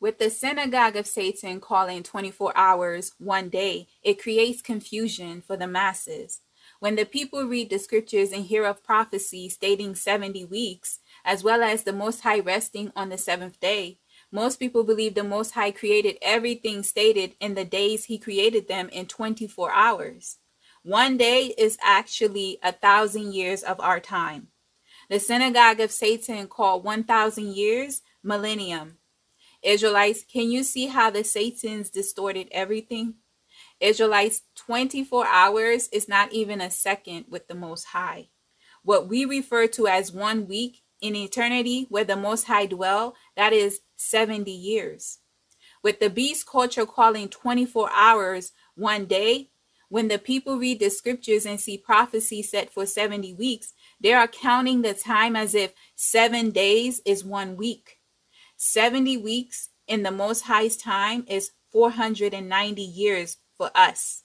With the synagogue of Satan calling 24 hours one day, it creates confusion for the masses. When the people read the scriptures and hear of prophecy stating 70 weeks, as well as the Most High resting on the seventh day, most people believe the Most High created everything stated in the days He created them in 24 hours. One day is actually a thousand years of our time. The synagogue of Satan called 1,000 years millennium Israelites, can you see how the Satans distorted everything? Israelites, 24 hours is not even a second with the Most High. What we refer to as one week in eternity, where the Most High dwell, that is 70 years. With the beast culture calling 24 hours one day, when the people read the scriptures and see prophecy set for 70 weeks, they are counting the time as if seven days is one week. 70 weeks in the Most High's time is 490 years for us.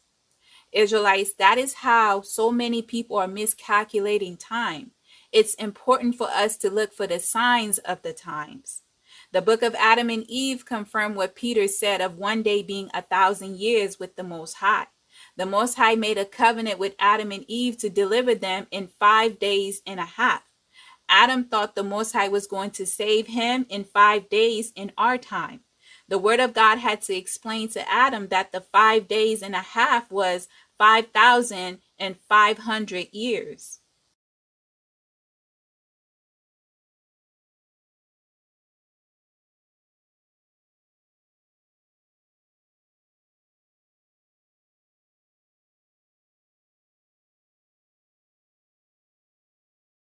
Israelites, that is how so many people are miscalculating time. It's important for us to look for the signs of the times. The book of Adam and Eve confirmed what Peter said of one day being a thousand years with the Most High. The Most High made a covenant with Adam and Eve to deliver them in five days and a half. Adam thought the Most High was going to save him in five days in our time. The Word of God had to explain to Adam that the five days and a half was 5,500 years.